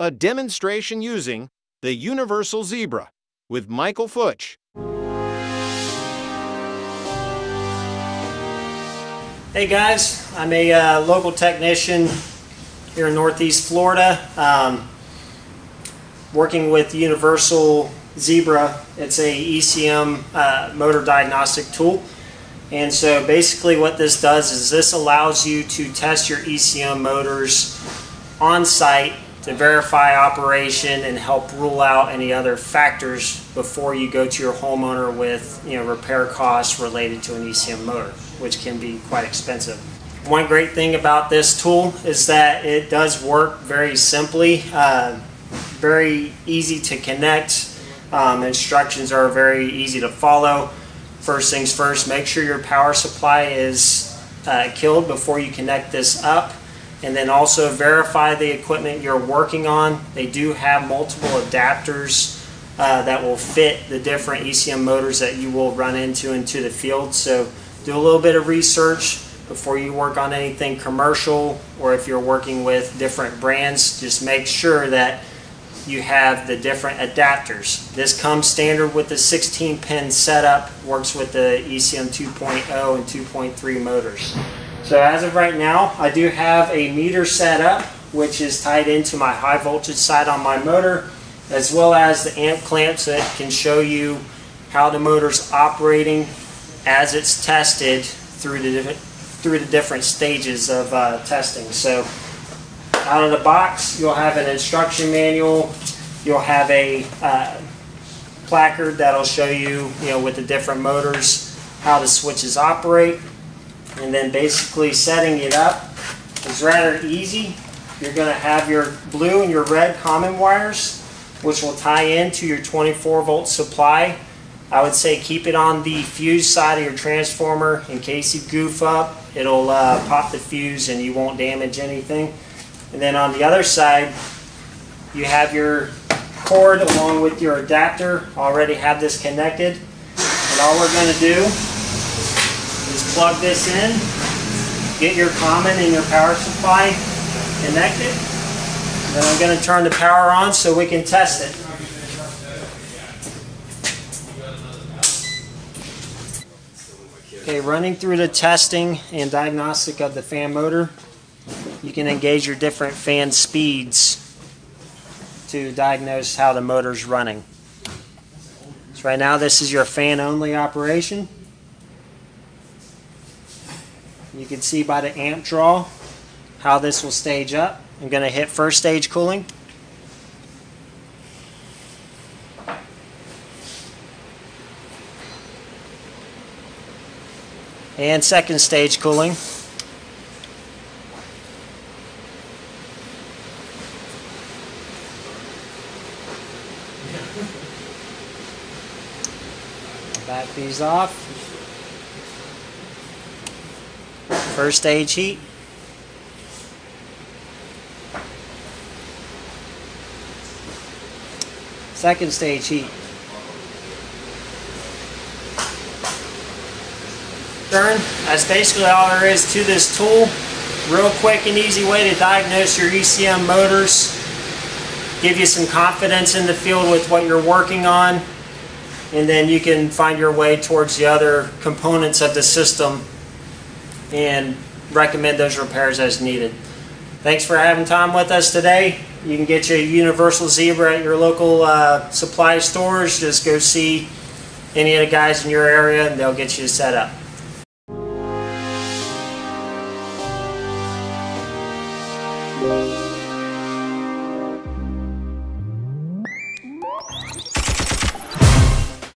a demonstration using the Universal Zebra with Michael Futch. Hey guys, I'm a uh, local technician here in Northeast Florida, um, working with Universal Zebra. It's a ECM uh, motor diagnostic tool. And so basically what this does is this allows you to test your ECM motors on site to verify operation and help rule out any other factors before you go to your homeowner with you know repair costs related to an ECM motor, which can be quite expensive. One great thing about this tool is that it does work very simply, uh, very easy to connect. Um, instructions are very easy to follow. First things first, make sure your power supply is uh, killed before you connect this up and then also verify the equipment you're working on. They do have multiple adapters uh, that will fit the different ECM motors that you will run into into the field. So do a little bit of research before you work on anything commercial or if you're working with different brands, just make sure that you have the different adapters. This comes standard with the 16 pin setup, works with the ECM 2.0 and 2.3 motors. So as of right now, I do have a meter set up, which is tied into my high voltage side on my motor, as well as the amp clamps that can show you how the motor's operating as it's tested through the through the different stages of uh, testing. So out of the box, you'll have an instruction manual. You'll have a uh, placard that'll show you, you know, with the different motors, how the switches operate and then basically setting it up is rather easy. You're going to have your blue and your red common wires which will tie into your 24 volt supply. I would say keep it on the fuse side of your transformer in case you goof up. It'll uh, pop the fuse and you won't damage anything. And then on the other side you have your cord along with your adapter. Already have this connected. And all we're going to do plug this in, get your common and your power supply connected. Then I'm going to turn the power on so we can test it. Okay, running through the testing and diagnostic of the fan motor, you can engage your different fan speeds to diagnose how the motor is running. So right now this is your fan only operation. You can see by the amp draw how this will stage up. I'm going to hit first stage cooling. And second stage cooling. Back these off. First stage heat. Second stage heat. Turn. That's basically all there is to this tool. Real quick and easy way to diagnose your ECM motors. Give you some confidence in the field with what you're working on. And then you can find your way towards the other components of the system and recommend those repairs as needed. Thanks for having time with us today. You can get your Universal Zebra at your local uh, supply stores. Just go see any of the guys in your area and they'll get you set up.